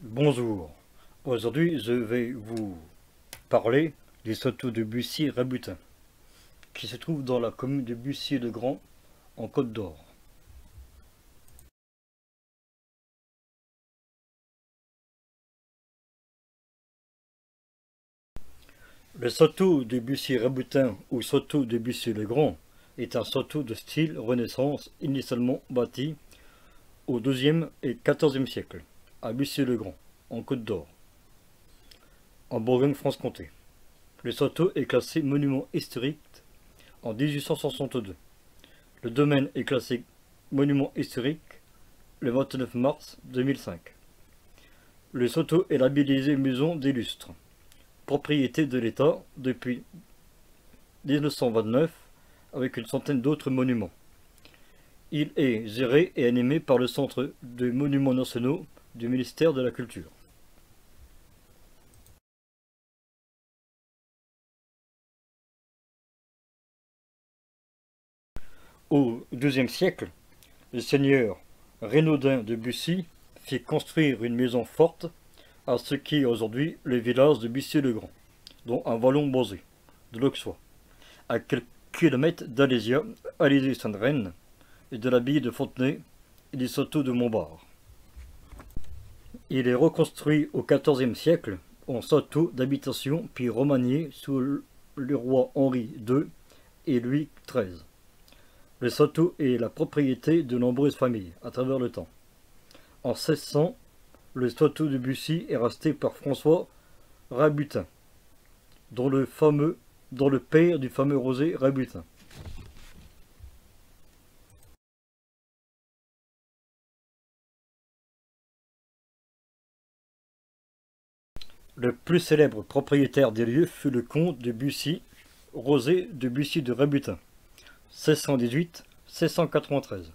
Bonjour, aujourd'hui je vais vous parler du château de Bussy-Rabutin qui se trouve dans la commune de Bussy-le-Grand en Côte d'Or. Le château de Bussy-Rabutin ou château de Bussy-le-Grand est un château de style Renaissance initialement bâti au XIIe et XIVe siècle à Bussy-le-Grand, en Côte d'Or, en Bourgogne-Franche-Comté. Le château est classé monument historique en 1862. Le domaine est classé monument historique le 29 mars 2005. Le château est labellisé maison d'illustre, propriété de l'État depuis 1929 avec une centaine d'autres monuments. Il est géré et animé par le Centre de monuments nationaux du ministère de la Culture. Au XIIe siècle, le seigneur Rénaudin de Bussy fit construire une maison forte à ce qui est aujourd'hui le village de Bussy-le-Grand, dont un vallon boisé, de l'Auxois, à quelques kilomètres d'Alésia, Alésia-Sainte-Reine, et de l'abbaye de Fontenay et du château de Montbard. Il est reconstruit au XIVe siècle en château d'habitation puis remanié sous le roi Henri II et Louis XIII. Le château est la propriété de nombreuses familles à travers le temps. En 1600, le château de Bussy est resté par François Rabutin, dont le, dont le père du fameux Rosé Rabutin. Le plus célèbre propriétaire des lieux fut le comte de Bussy, Rosé de Bussy de Rabutin, 1618-1693,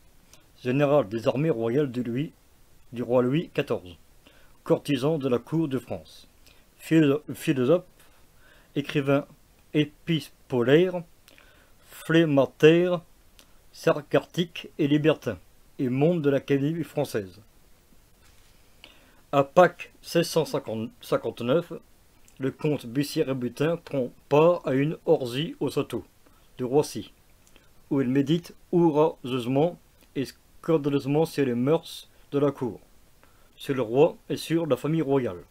général des armées royales de Louis, du roi Louis XIV, courtisan de la cour de France, philosophe, écrivain épistolaire, flémataire, sarcastique et libertin, et membre de l'Académie française. À Pâques 1659, le comte Bussy-Rabutin prend part à une orgie au château de Roissy, où il médite outrageusement et scandaleusement sur les mœurs de la cour, sur le roi et sur la famille royale,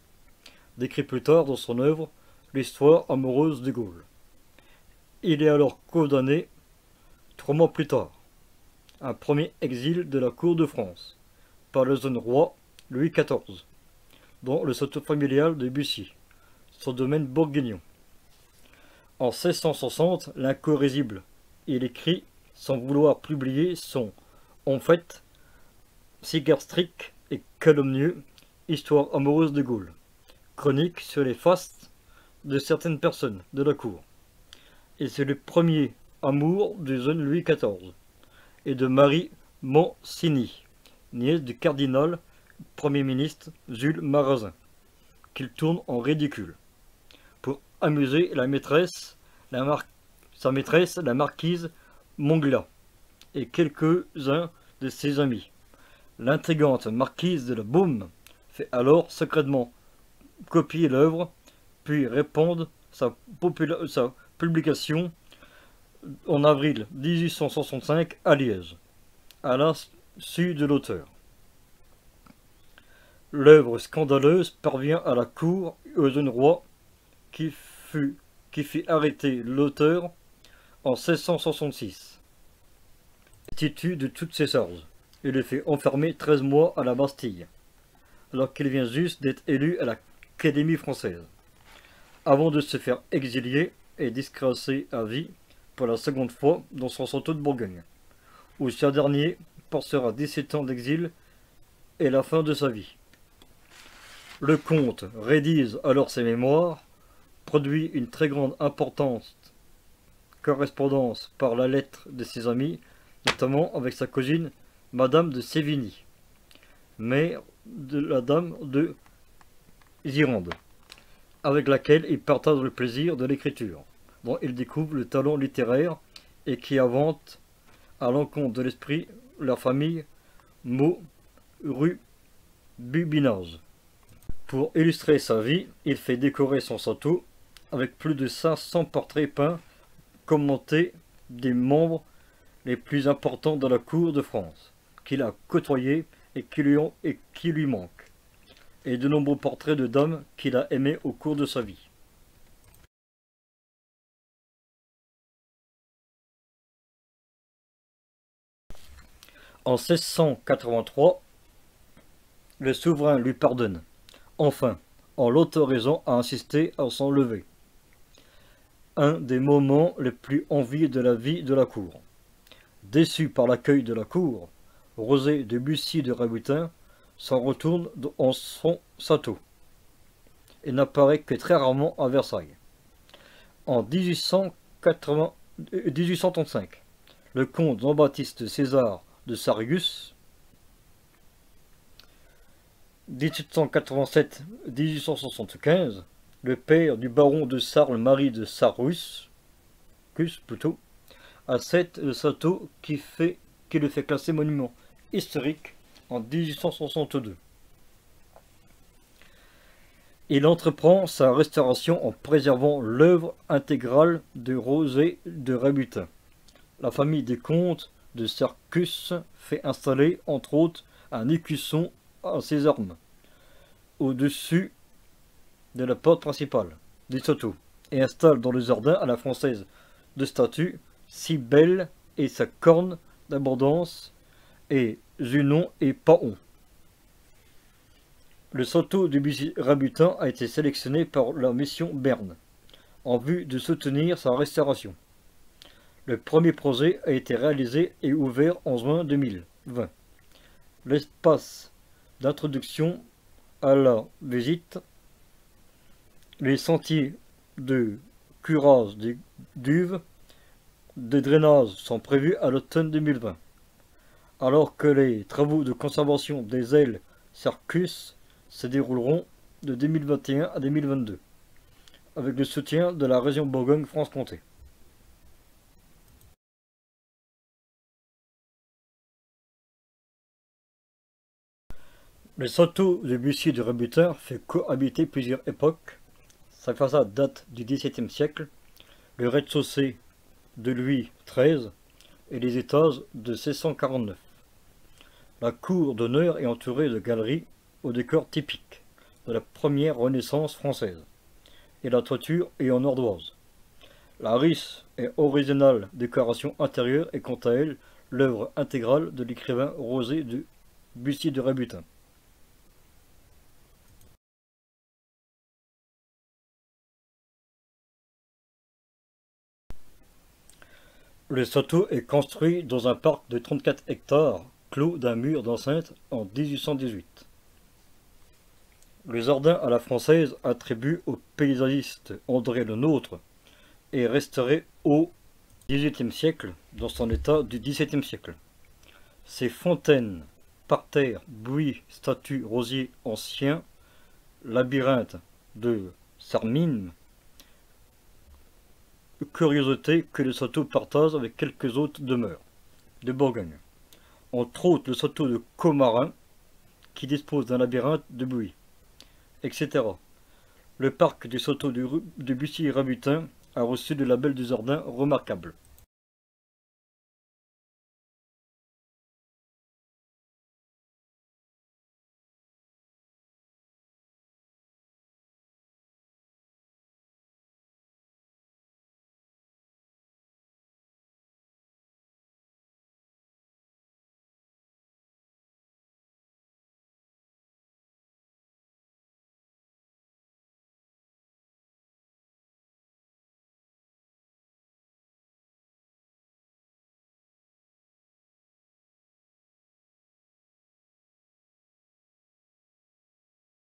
décrit plus tard dans son œuvre L'histoire amoureuse de Gaulle. Il est alors condamné, trois mois plus tard, un premier exil de la cour de France, par le jeune roi Louis XIV dont le château familial de Bussy, son domaine bourguignon. En 1660, l'incorrigible, il écrit, sans vouloir publier son en fait, cigarstrique et calomnieux, Histoire amoureuse de Gaulle, chronique sur les fastes de certaines personnes de la cour. Et c'est le premier amour du jeune Louis XIV et de Marie Mancini, nièce du cardinal Premier ministre Jules Marazin, qu'il tourne en ridicule, pour amuser la maîtresse, sa maîtresse, la marquise Mongla, et quelques-uns de ses amis. L'intrigante marquise de la Baume fait alors secrètement copier l'œuvre, puis répondre sa, sa publication en avril 1865 à Liège, à l'insu de l'auteur. L'œuvre scandaleuse parvient à la cour au jeune roi qui, fut, qui fit arrêter l'auteur en 1666. Stitue de toutes ses charges et le fait enfermer 13 mois à la Bastille, alors qu'il vient juste d'être élu à l'Académie française, avant de se faire exilier et disgracé à vie pour la seconde fois dans son château de Bourgogne, où ce dernier passera 17 ans d'exil et la fin de sa vie. Le comte rédige alors ses mémoires, produit une très grande importance correspondance par la lettre de ses amis, notamment avec sa cousine Madame de Sévigny, mère de la dame de Gironde, avec laquelle il partage le plaisir de l'écriture, dont il découvre le talent littéraire et qui invente à l'encontre de l'esprit leur famille Mot rue Bubinage. Pour illustrer sa vie, il fait décorer son château avec plus de 500 portraits peints commentés des membres les plus importants de la cour de France, qu'il a côtoyés et qui lui, ont, et qui lui manquent, et de nombreux portraits de dames qu'il a aimés au cours de sa vie. En 1683, le souverain lui pardonne, enfin, en l'autorisant à insister à son lever. Un des moments les plus enviés de la vie de la cour. Déçu par l'accueil de la cour, Rosé de Bussy de Rabutin s'en retourne en son château et n'apparaît que très rarement à Versailles. En 1835, euh, le comte Jean-Baptiste César de Sarius, 1887-1875, le père du baron de Sarle-Marie de Sarus, plutôt, à le château qui, le fait classer monument historique en 1862. Il entreprend sa restauration en préservant l'œuvre intégrale de Rosé de Rabutin. La famille des comtes de Circus fait installer, entre autres, un écusson à ses armes, au-dessus de la porte principale du château, et installe dans le jardin à la française de statues si belle et sa corne d'abondance et Zunon et Paon. Le château de Rabutin a été sélectionné par la mission Berne en vue de soutenir sa restauration. Le premier projet a été réalisé et ouvert en juin 2020. L'espace d'introduction à la visite, les sentiers de curage des duves, de drainage sont prévus à l'automne 2020, alors que les travaux de conservation des ailes Circus se dérouleront de 2021 à 2022, avec le soutien de la région Bourgogne-Franche-Comté. Le château de Bussy de Rebutin fait cohabiter plusieurs époques. Sa façade date du XVIIe siècle, le rez-de-chaussée de Louis XIII et les étages de 1649. La cour d'honneur est entourée de galeries au décor typique de la première Renaissance française, et la toiture est en ardoise. La riche et originale décoration intérieure est quant à elle l'œuvre intégrale de l'écrivain Rosé de Bussy de Rebutin. Le château est construit dans un parc de 34 hectares, clos d'un mur d'enceinte en 1818. Le jardin à la française attribue au paysagiste André Le Nôtre est restauré au XVIIIe siècle dans son état du XVIIe siècle. Ses fontaines, parterres, buis, statues, rosiers anciens, labyrinthe de Sarmine, curiosité que le château partage avec quelques autres demeures de Bourgogne. Entre autres le château de Comarin, qui dispose d'un labyrinthe de buis, etc. Le parc du château de, Bussy-Rabutin a reçu le label du jardin remarquable.